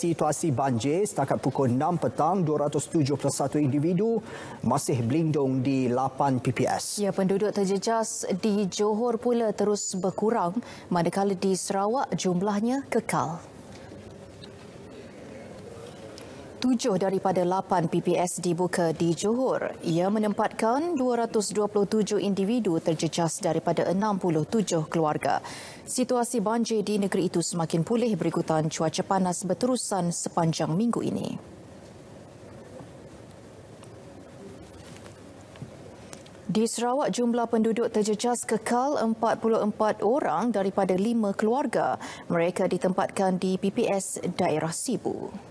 Situasi banjir setakat pukul 6 petang 271 individu masih berlindung di 8 PPS. Ya, penduduk terjejas di Johor pula terus berkurang manakala di Sarawak jumlahnya kekal. Tujuh daripada lapan PPS dibuka di Johor. Ia menempatkan 227 individu terjejas daripada 67 keluarga. Situasi banjir di negeri itu semakin pulih berikutan cuaca panas berterusan sepanjang minggu ini. Di Sarawak, jumlah penduduk terjejas kekal 44 orang daripada lima keluarga. Mereka ditempatkan di PPS daerah Sibu.